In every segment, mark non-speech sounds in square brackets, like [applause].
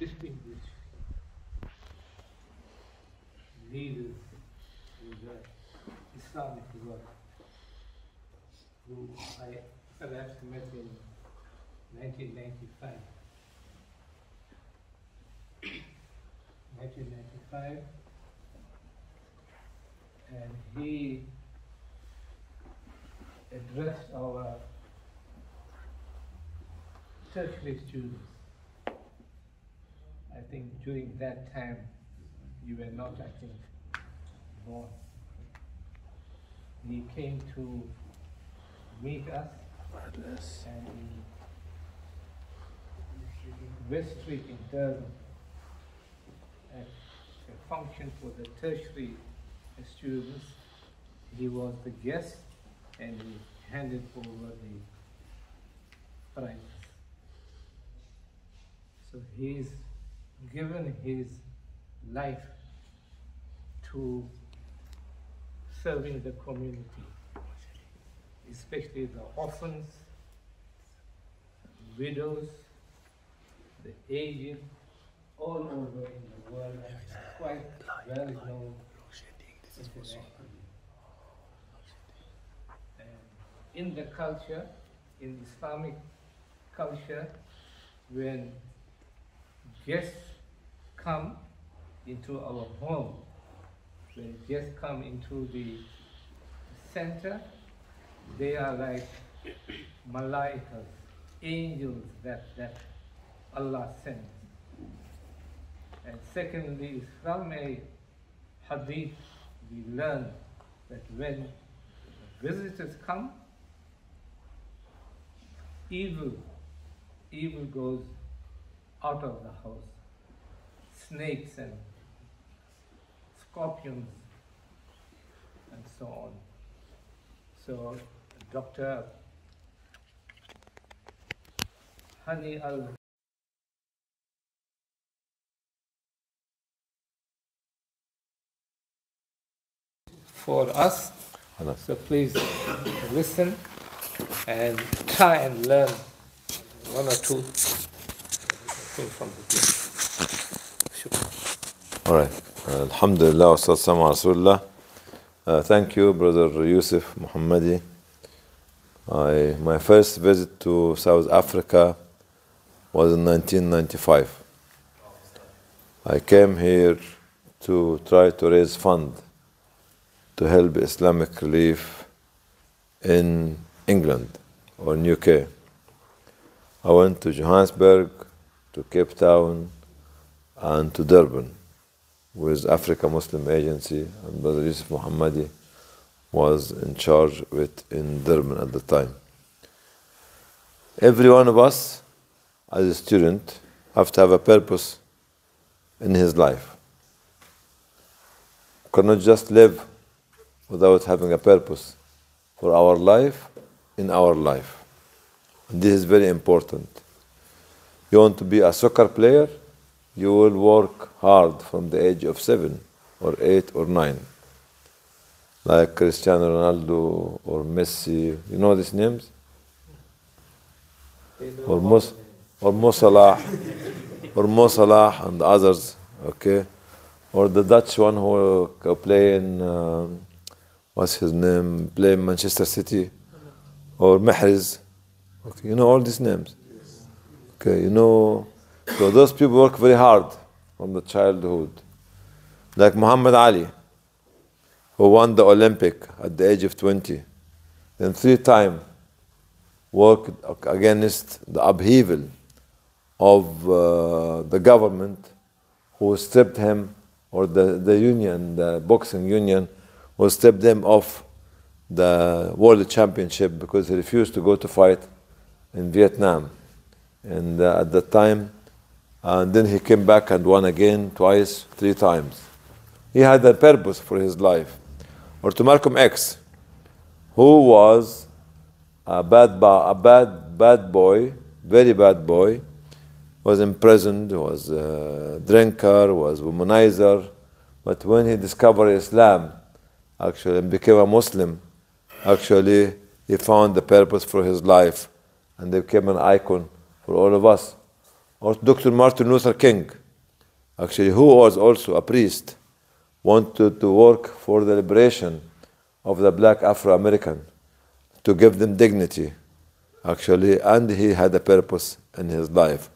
distinguished leaders in the Islamic world who I perhaps met in 1995. 1995, and he addressed our tertiary students. I think during that time you were not, I think, born. He came to meet us and West Street in Durban at a function for the tertiary students. He was the guest and he handed over the prize. So he's given his life to serving the community, especially the orphans, widows, the aged, all over in the world and quite well known in the culture, in Islamic culture, when guests come into our home, when guests come into the center, they are like malaikas, angels that, that Allah sends. And secondly, from a hadith, we learn that when visitors come, evil, evil goes out of the house snakes and scorpions and so on. So Dr. Hany Al for us. So please listen and try and learn one or two things from the book. All right. Alhamdulillah sallallahu ala Rasulullah. Uh, thank you, Brother Yusuf Muhammadi. I, my first visit to South Africa was in 1995. I came here to try to raise fund to help Islamic relief in England or in UK. I went to Johannesburg, to Cape Town, and to Durban with Africa Muslim Agency, and Brother Yusuf Muhammadi was in charge with in Durban at the time. Every one of us, as a student, have to have a purpose in his life. Cannot just live without having a purpose for our life in our life. And this is very important. You want to be a soccer player, you will work hard from the age of seven or eight or nine. Like Cristiano Ronaldo or Messi, you know these names? Or Mus or Mo Salah or Mo Salah and others, okay? Or the Dutch one who uh, play in, um, what's his name, play in Manchester City, or Mahrez, okay, you know all these names. Okay, you know, so those people work very hard from the childhood. Like Muhammad Ali, who won the Olympic at the age of 20, then three times worked against the upheaval of uh, the government who stripped him, or the, the union, the boxing union, who stripped him off the world championship because he refused to go to fight in Vietnam. And uh, at that time, and then he came back and won again, twice, three times. He had a purpose for his life. Or to Malcolm X, who was a bad, ba- a bad, bad boy, very bad boy, was imprisoned, was a drinker, was a womanizer. But when he discovered Islam, actually, and became a Muslim, actually, he found the purpose for his life and they became an icon for all of us. Or Dr. Martin Luther King, actually, who was also a priest, wanted to work for the liberation of the black Afro American, to give them dignity, actually, and he had a purpose in his life.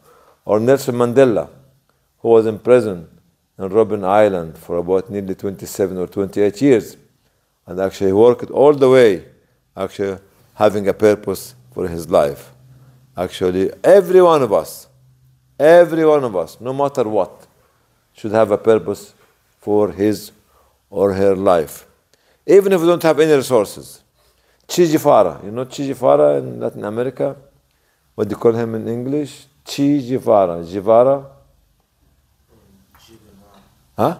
Or Nelson Mandela, who was in prison in Robben Island for about nearly 27 or 28 years, and actually worked all the way, actually having a purpose for his life. Actually, every one of us, every one of us, no matter what, should have a purpose for his or her life. Even if we don't have any resources. Che Guevara, you know Che Guevara in Latin America? What do you call him in English? Che Guevara. Guevara? Huh?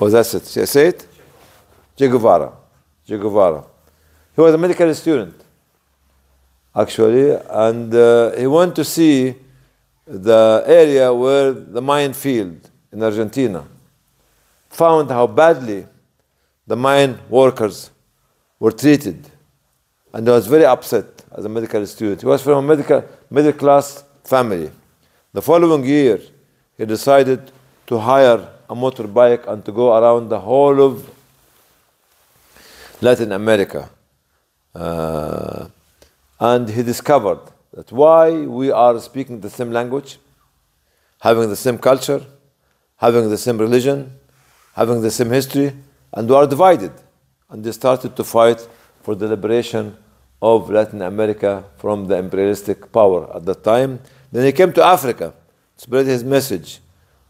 Oh, that's it. Say it? Che Guevara. Che Guevara. He was a medical student, actually, and uh, he went to see the area where the mine field in Argentina. Found how badly the mine workers were treated, and he was very upset as a medical student. He was from a medical middle class family. The following year, he decided to hire a motorbike and to go around the whole of Latin America. Uh, and he discovered that why we are speaking the same language, having the same culture, having the same religion, having the same history, and we are divided. And they started to fight for the liberation of Latin America from the imperialistic power at that time. Then he came to Africa, spread his message.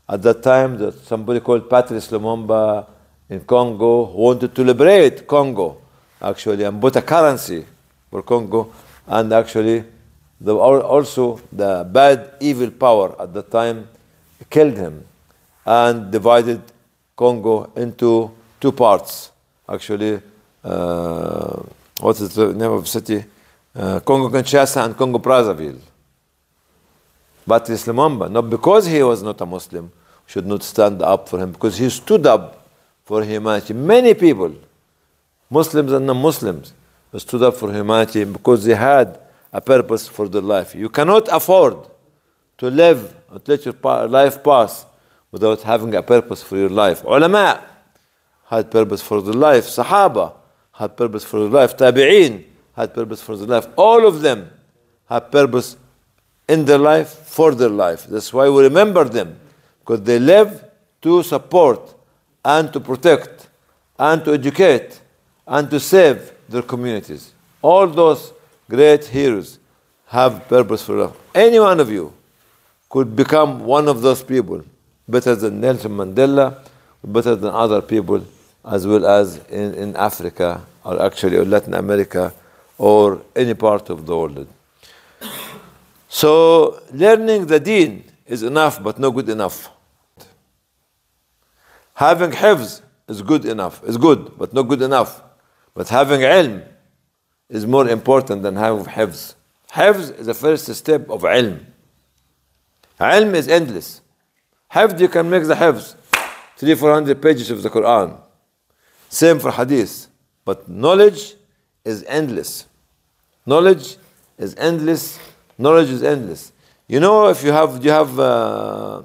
At that time, that somebody called Patrice Lumumba in Congo wanted to liberate Congo, actually, and put a currency for Congo. And actually, the, also the bad, evil power at that time killed him and divided Congo into two parts. Actually, uh, what is the name of the city? Uh, Congo Kinshasa and Congo Brazzaville. But Lumumba, not because he was not a Muslim, should not stand up for him, because he stood up for humanity. Many people, Muslims and non-Muslims, stood up for humanity because they had a purpose for their life. You cannot afford to live and let your life pass without having a purpose for your life. Ulama had purpose for their life. Sahaba had purpose for their life. Tabi'een had purpose for their life. All of them had purpose in their life for their life. That's why we remember them because they live to support and to protect and to educate and to save their communities. All those great heroes have purpose for life. Any one of you could become one of those people, better than Nelson Mandela, better than other people, as well as in, in Africa or actually in Latin America or any part of the world. So learning the deen is enough, but not good enough. Having hifz is good enough, is good, but not good enough. But having ilm is more important than having hifz. Hifz is the first step of ilm. Ilm is endless. Hifz, you can make the hifz, three, four hundred pages of the Quran. Same for hadith. But knowledge is endless. Knowledge is endless. Knowledge is endless. You know, if you have, do you have uh,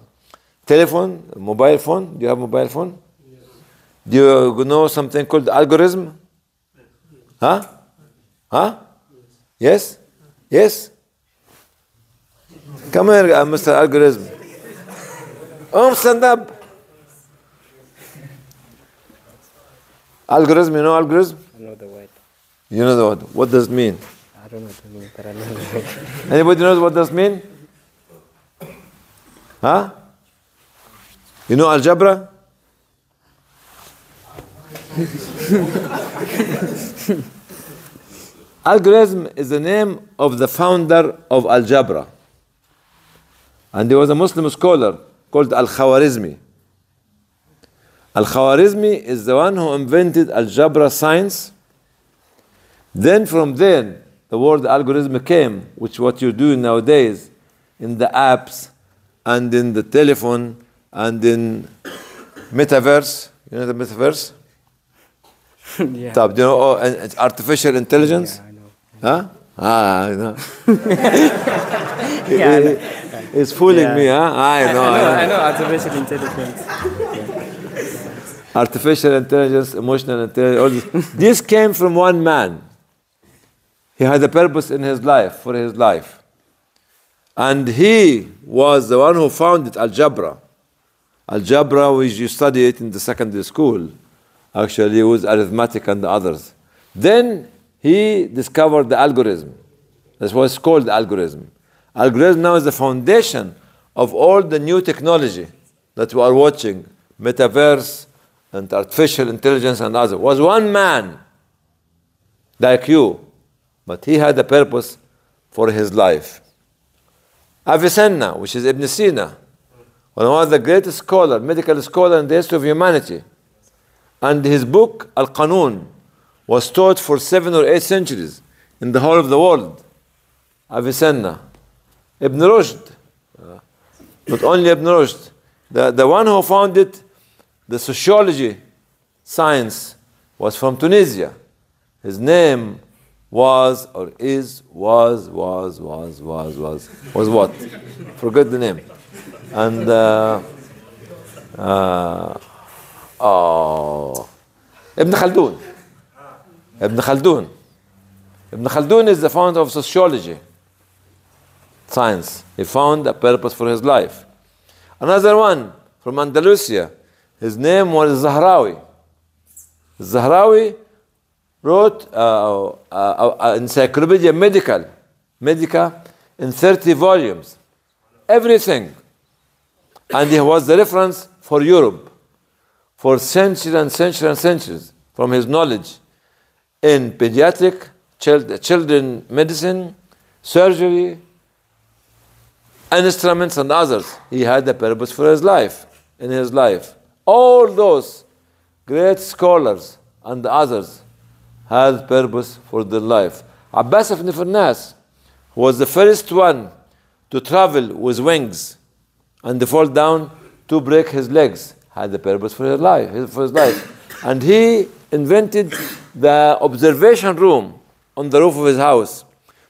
telephone, mobile phone? Do you have mobile phone? Do you know something called algorithm? Huh? Huh? Yes? Yes? Come here, uh, Mr. Algorithm. Um, stand up. Algorithm, you know algorithm? I know the word. You know the word. What does it mean? I don't know the meaning, but I know the word. Anybody knows what does it mean? Huh? You know algebra? [laughs] Algorithm is the name of the founder of algebra. And there was a Muslim scholar called Al Khawarizmi. Al Khawarizmi is the one who invented algebra science. Then from there, the word algorithm came, which what you're doing nowadays in the apps and in the telephone and in metaverse. You know the metaverse? [laughs] yeah. do you know oh, and it's artificial intelligence? Yeah. Huh? Ah, I know. [laughs] Yeah, I know. He's fooling Yeah. me, huh? I know. I know. I know artificial intelligence. Artificial intelligence, emotional intelligence, all this. this came from one man. He had a purpose in his life, for his life. And he was the one who founded Algebra. Algebra, which you study it in the secondary school, actually with arithmetic and the others. Then he discovered the algorithm. That's why it's called algorithm. Algorithm now is the foundation of all the new technology that we are watching, metaverse and artificial intelligence and others. Was one man like you, but he had a purpose for his life. Avicenna, which is Ibn Sina, one of the greatest scholar, medical scholar in the history of humanity. And his book, Al Qanun, was taught for seven or eight centuries in the whole of the world. Avicenna. Ibn Rushd, uh, not only Ibn Rushd, the, the one who founded the sociology science was from Tunisia. His name was or is was was was was was was what? Forget the name. And uh, uh, oh, Ibn Khaldun. Ibn Khaldun. Ibn Khaldun is the founder of sociology science. He found a purpose for his life. Another one from Andalusia, his name was Zahrawi. Zahrawi wrote uh, uh, uh, encyclopedia medical, medica in 30 volumes. Everything. And he was the reference for Europe for centuries and centuries and centuries from his knowledge in pediatric, child, children medicine, surgery, instruments and others. He had a purpose for his life, in his life. All those great scholars and others had purpose for their life. Abbas ibn Firnas was the first one to travel with wings and to fall down to break his legs. Had the purpose for his life, for his life. And he invented the observation room on the roof of his house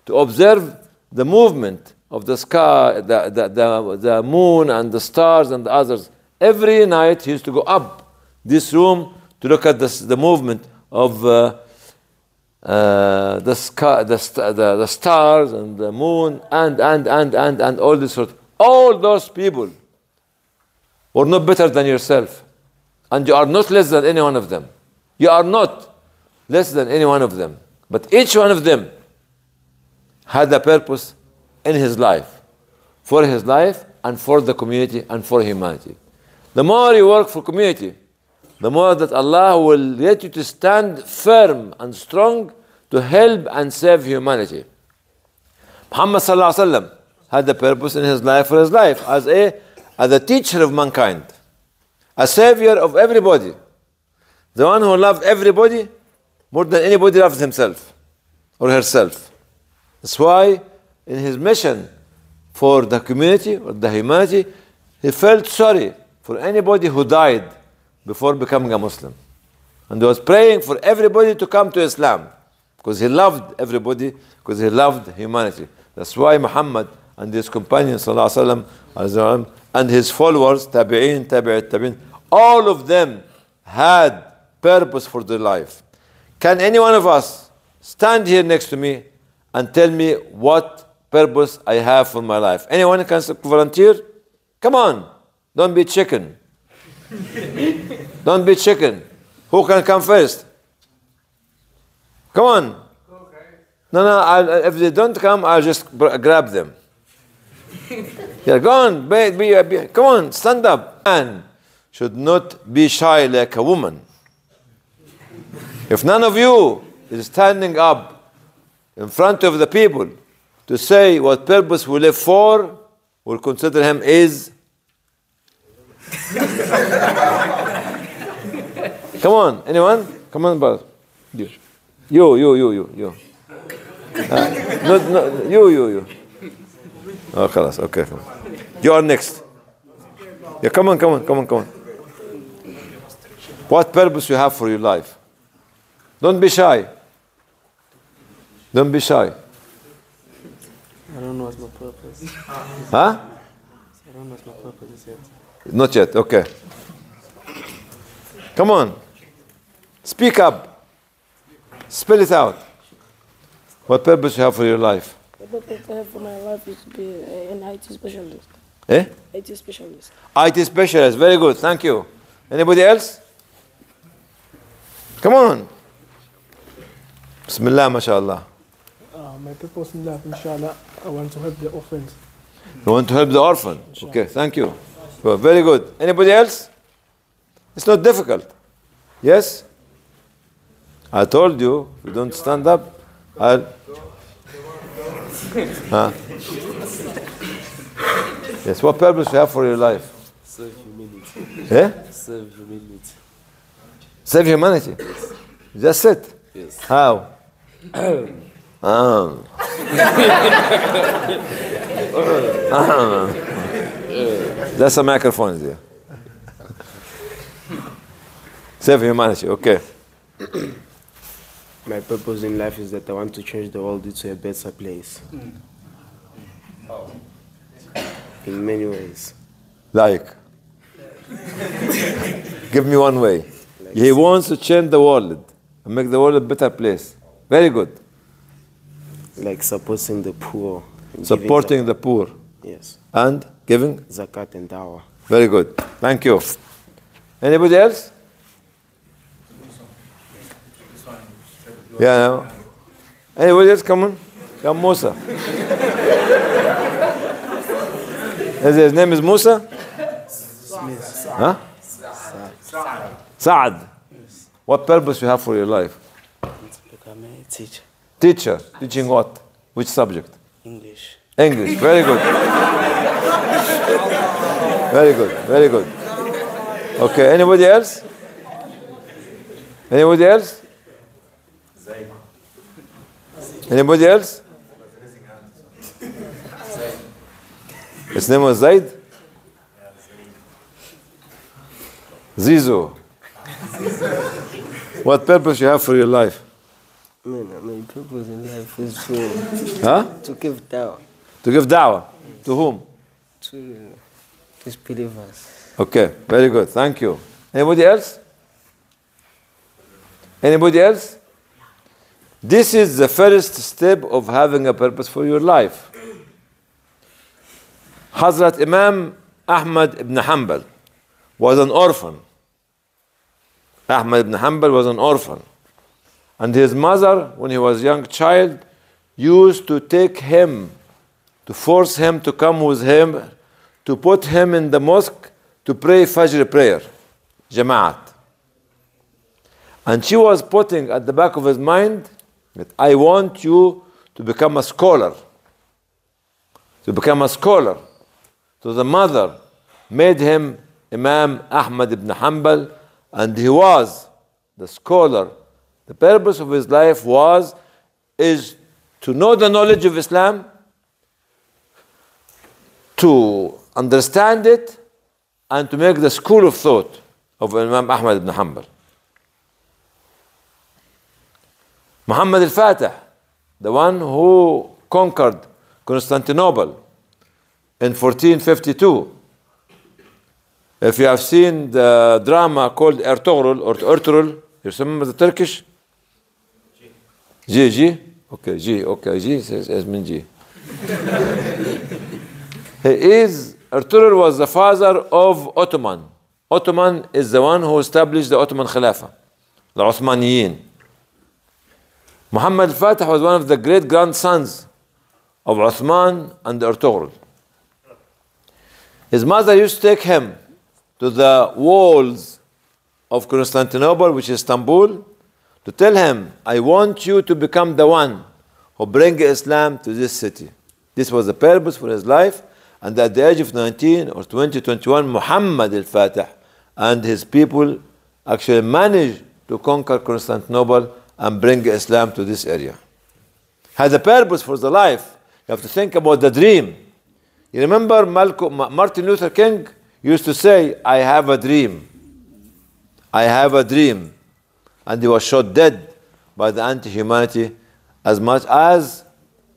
to observe the movement of the sky, the, the, the, the moon and the stars and the others. Every night he used to go up this room to look at the, the movement of uh, uh, the, sky, the, the, the stars and the moon and, and, and, and, and all this sort. All those people were not better than yourself. And you are not less than any one of them. You are not less than any one of them. But each one of them had a purpose in his life, for his life and for the community and for humanity. The more you work for community, the more that Allah will let you to stand firm and strong to help and save humanity. Muhammad wasallam had a purpose in his life for his life as a as a teacher of mankind, a savior of everybody, the one who loved everybody more than anybody loves himself or herself. That's why in his mission for the community or the humanity, he felt sorry for anybody who died before becoming a Muslim. And he was praying for everybody to come to Islam because he loved everybody, because he loved humanity. That's why Muhammad and his companions and his followers, tabi'in, tabi'at, tabi'in, all of them had purpose for their life. Can any one of us stand here next to me and tell me what purpose I have for my life? Anyone can volunteer? Come on, don't be chicken. don't be chicken. Who can come first? Come on. No, no, I'll, uh, if they don't come, I'll just grab them. go on, be, be, be, come on, stand up. Man should not be shy like a woman. If none of you is standing up in front of the people to say what purpose we live for, we'll consider him is. [laughs] Come on, anyone? Come on, brother. You, you, you, you, you. you. Uh, no, no, you, you, you. Oh, خلاص, okay. Come on. You are next. Yeah, come on, come on, come on, come on. What purpose you have for your life? Don't be shy. Don't be shy. I don't know what's my purpose. Huh? I don't know what my purpose yet. Not yet, okay. Come on. Speak up. Spell it out. What purpose you have for your life? The purpose I have for my life is to be an IT specialist. Eh? IT specialist. IT specialist. Very good. Thank you. Anybody else? Come on. Bismillah, mashallah. Uh, my purpose in life, inshallah, I want to help the orphans. You want to help the orphan? Okay, thank you. Well, very good. Anybody else? It's not difficult. Yes? I told you, if you don't stand up, I'll. Huh? Yes, what purpose you have for your life? Serve humanity. Yeah? Serve humanity. Save humanity. That's it. Yes. How? Um. That's a microphone there. Save humanity, okay. My purpose in life is that I want to change the world into a better place. In many ways. Like. Give me one way. He wants to change the world and make the world a better place. Very good. Like supporting the poor. Supporting the poor Yes. and giving. Zakat and dawah. Very good. Thank you. Anybody else? Yeah. No. Anybody else? Come on. Come, Musa. His, his name is Musa? Smith. Huh? Sa'ad. Saad. What purpose you have for your life? I want to become a teacher. Teacher. Teaching what? Which subject? English. English. Very good. Very good. Very good. Okay. Anybody else? Anybody else? Anybody else? His name was Zaid? Zizo. What purpose you have for your life? Man, my purpose in life is to, Huh? to give dawah To give da'wah. To whom? to disbelievers. Okay, very good. Thank you. Anybody else? Anybody else? This is the first step of having a purpose for your life. Hazrat Imam Ahmad ibn Hanbal was an orphan. Ahmad ibn Hanbal was an orphan. And his mother, when he was a young child, used to take him, to force him to come with him, to put him in the mosque to pray Fajr prayer, Jama'at. And she was putting at the back of his mind that I want you to become a scholar. To become a scholar. So the mother made him Imam Ahmad ibn Hanbal, and he was the scholar. The purpose of his life was is to know the knowledge of Islam, to understand it, and to make the school of thought of Imam Ahmad ibn Hanbal. Muhammad al-Fatih, the one who conquered Constantinople in 1452. If you have seen the drama called Ertugrul or Ertugrul, you remember the Turkish? G, G? Okay, G, okay, G says Esmin G. [laughs] he is, Ertugrul was the father of Ottoman. Ottoman is the one who established the Ottoman Khilafah, the Uthmaniyin. Muhammad al-Fatih was one of the great grandsons of Uthman and Ertugrul. His mother used to take him to the walls of Constantinople, which is Istanbul, to tell him, I want you to become the one who bring Islam to this city. This was the purpose for his life. And at the age of 19 or 20, 21, Muhammad al-Fatih and his people actually managed to conquer Constantinople and bring Islam to this area. Had a purpose for the life. You have to think about the dream. You remember Malcolm, Martin Luther King used to say, I have a dream. I have a dream. And he was shot dead by the anti humanity as much as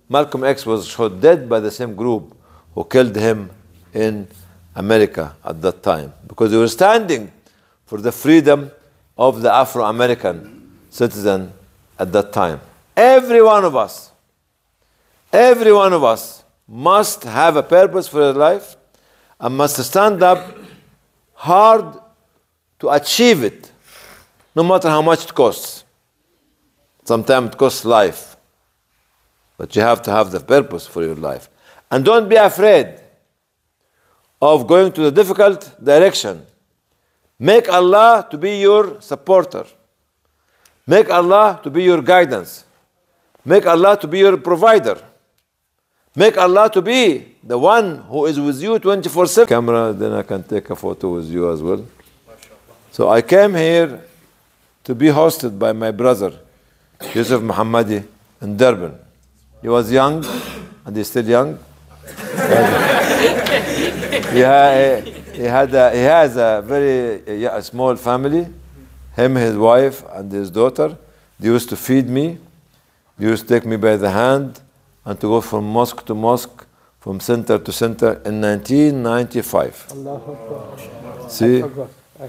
Malcolm X was shot dead by the same group who killed him in America at that time because they were standing for the freedom of the Afro American citizen at that time. Every one of us, every one of us must have a purpose for his life and must stand up hard to achieve it, no matter how much it costs. Sometimes it costs life, but you have to have the purpose for your life. And don't be afraid of going to the difficult direction. Make Allah to be your supporter. Make Allah to be your guidance. Make Allah to be your provider. Make Allah to be the one who is with you 24 7. Camera, then I can take a photo with you as well. So I came here to be hosted by my brother, Yusuf Muhammadi, in Durban. He was young, and he's still young. [laughs] he, ha- he, had a, he has a very yeah, a small family. Him, his wife, and his daughter. They used to feed me. They used to take me by the hand and to go from mosque to mosque, from center to center in 1995. See,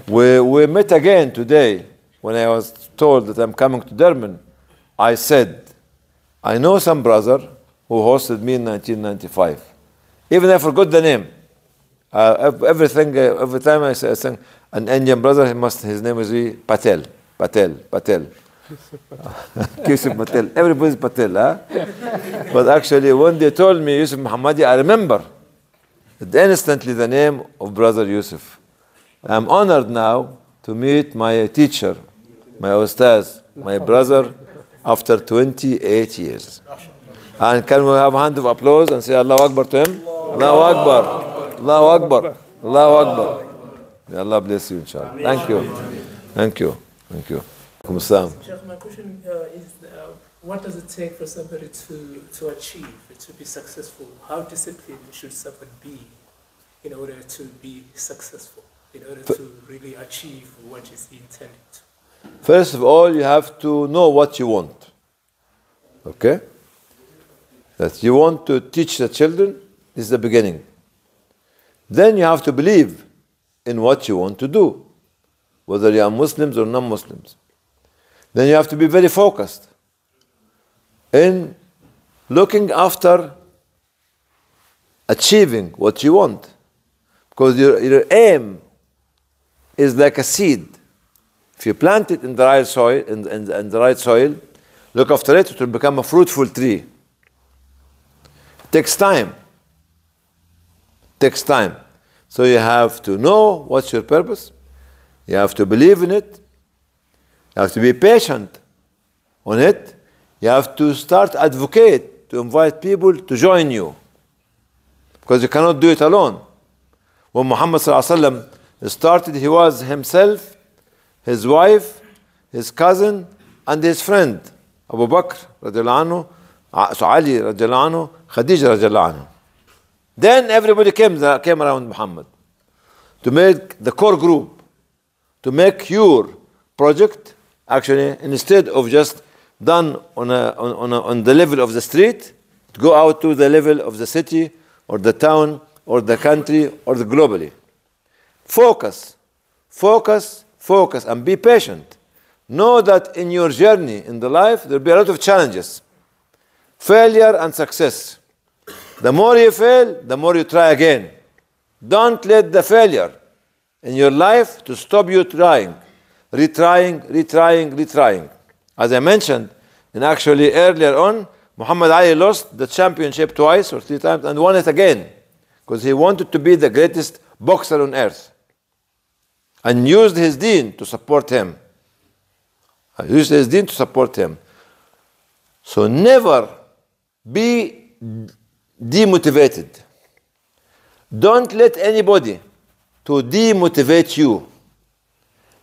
we, we met again today when I was told that I'm coming to Durban. I said, I know some brother who hosted me in 1995. Even I forgot the name. Uh, everything, uh, every time I say, I an Indian brother, he must, his name is Patel. Patel, Patel. [laughs] Yusuf Patel. Everybody's Patel, huh? but actually, when they told me Yusuf Muhammadi, I remember instantly the name of brother Yusuf. I'm honored now to meet my teacher, my ustaz, my brother, after 28 years. And can we have a hand of applause and say Allahu Akbar to him? Allahu Akbar. Allahu Akbar. Allahu Akbar. May Allah bless you, inshallah. Thank you. Thank you. Thank you. Sheikh, my question uh, is uh, what does it take for somebody to, to achieve, to be successful? How disciplined should someone be in order to be successful, in order to really achieve what is intended? First of all, you have to know what you want. Okay? That you want to teach the children is the beginning. Then you have to believe in what you want to do, whether you are Muslims or non Muslims. Then you have to be very focused in looking after achieving what you want. Because your, your aim is like a seed. If you plant it in the right soil, in, in, in the right soil, look after it, it will become a fruitful tree. It takes time. It takes time. So you have to know what's your purpose. You have to believe in it. You have to be patient on it. You have to start advocate to invite people to join you. Because you cannot do it alone. When Muhammad started, he was himself, his wife, his cousin, and his friend, Abu Bakr, radiallahu anhu, uh, so Ali, radiallahu anhu, Khadija, radiallahu anhu. Then everybody came, uh, came around Muhammad to make the core group, to make your project actually instead of just done on, a, on, a, on the level of the street, to go out to the level of the city or the town or the country or the globally. Focus, focus, focus, and be patient. Know that in your journey in the life there will be a lot of challenges, failure and success. The more you fail, the more you try again. Don't let the failure in your life to stop you trying, retrying, retrying, retrying. As I mentioned, and actually earlier on, Muhammad Ali lost the championship twice or three times and won it again because he wanted to be the greatest boxer on earth and used his deen to support him. Used his deen to support him. So never be demotivated. Don't let anybody to demotivate you.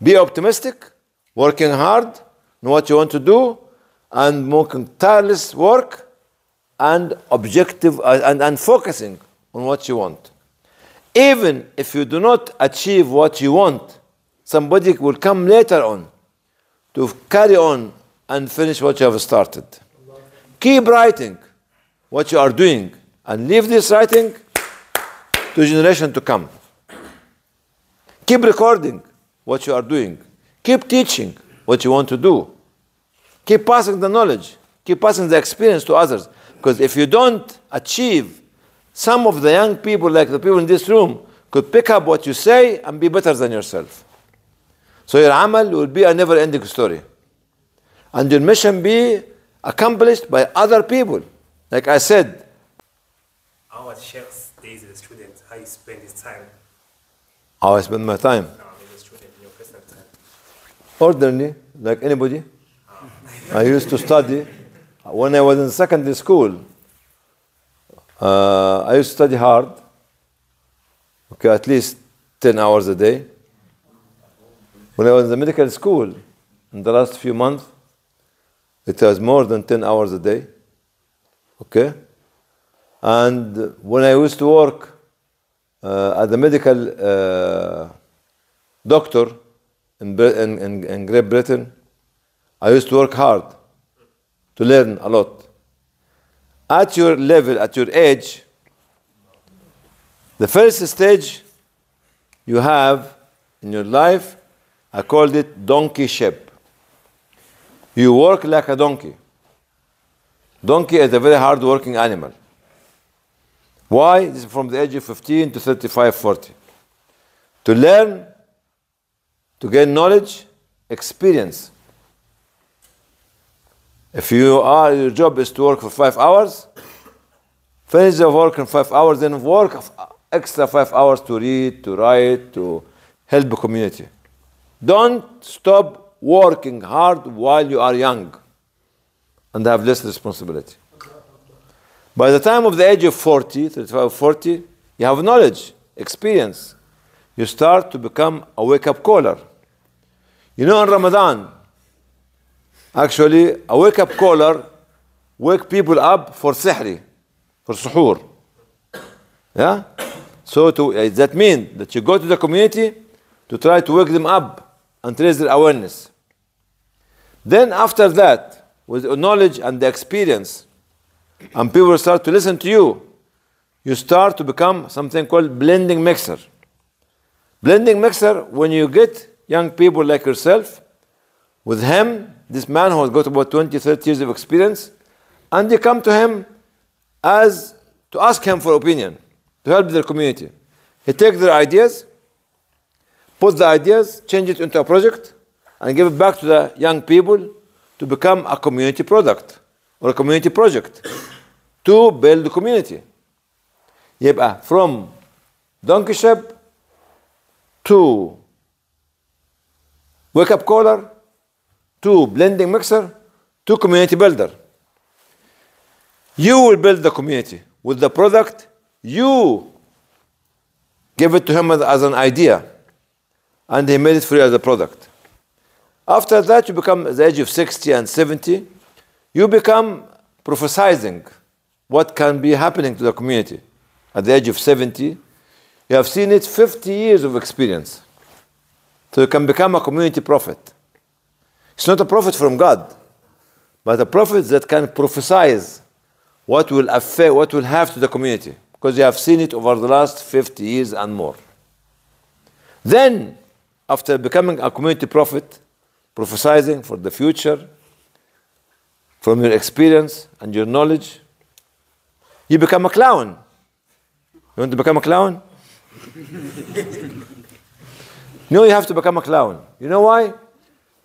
Be optimistic, working hard, know what you want to do, and making tireless work and objective uh, and, and focusing on what you want. Even if you do not achieve what you want, somebody will come later on to carry on and finish what you have started. Keep writing what you are doing and leave this writing to generation to come. Keep recording what you are doing. Keep teaching what you want to do. Keep passing the knowledge. Keep passing the experience to others. Because if you don't achieve, some of the young people, like the people in this room, could pick up what you say and be better than yourself. So your amal will be a never ending story. And your mission be accomplished by other people. Like I said, Our Sheikh's days as a student, how you spend his time. how I spend my time. As a student in your personal time. Ordinarily, like anybody. Ah. I used to study. When I was in secondary school, uh, I used to study hard. Okay, at least 10 hours a day. When I was in the medical school, in the last few months, it was more than 10 hours a day. Okay? And when I used to work uh, as a medical uh, doctor in, in, in, in Great Britain, I used to work hard to learn a lot. At your level, at your age, the first stage you have in your life, I called it donkey donkeyship. You work like a donkey. Donkey is a very hard working animal. Why? This is from the age of 15 to 35, 40. To learn, to gain knowledge, experience. If you are, your job is to work for five hours, finish the work in five hours, then work extra five hours to read, to write, to help the community. Don't stop working hard while you are young and have less responsibility. By the time of the age of 40, 35, 40, you have knowledge, experience. You start to become a wake up caller. You know, in Ramadan, actually, a wake up caller wake people up for sihri, for suhoor. Yeah? So to, uh, that means that you go to the community to try to wake them up and raise their awareness. Then after that, with the knowledge and the experience, and people start to listen to you, you start to become something called blending mixer. Blending mixer, when you get young people like yourself, with him, this man who has got about 20, 30 years of experience, and you come to him as to ask him for opinion, to help their community. He takes their ideas, put the ideas, change it into a project, and give it back to the young people to become a community product or a community project to build the community. يبقى from donkeyship to wake up caller to blending mixer to community builder. You will build the community with the product you give it to him as, an idea and he made it for you as a product. After that, you become at the age of 60 and 70, you become prophesizing what can be happening to the community. At the age of 70, you have seen it 50 years of experience. So you can become a community prophet. It's not a prophet from God, but a prophet that can prophesize what will affect, what will have to the community, because you have seen it over the last 50 years and more. Then, after becoming a community prophet, prophesizing for the future, from your experience and your knowledge, you become a clown. You want to become a clown? [laughs] no, you have to become a clown. You know why?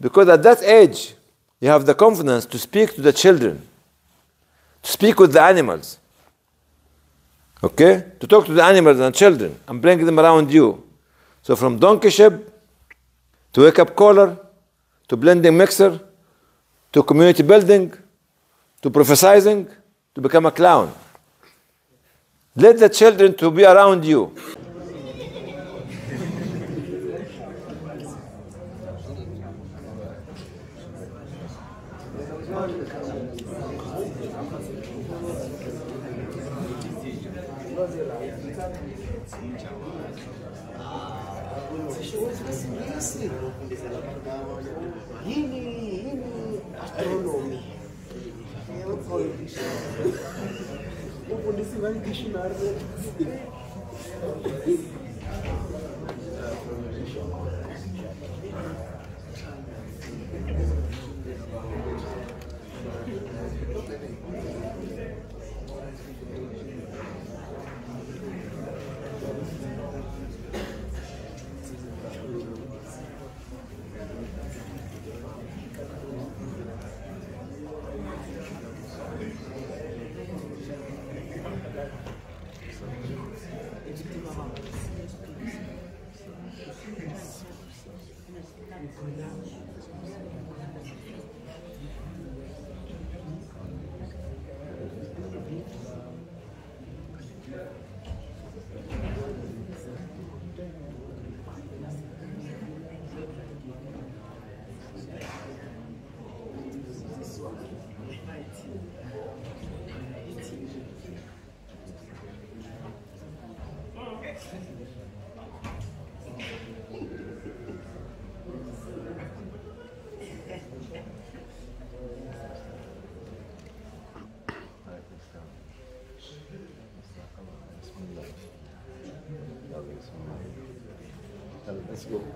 Because at that age, you have the confidence to speak to the children, to speak with the animals, okay? To talk to the animals and children and bring them around you. So from donkeyship to wake up caller to blending mixer to community building to prophesizing to become a clown. Let the children to be around you. Let's.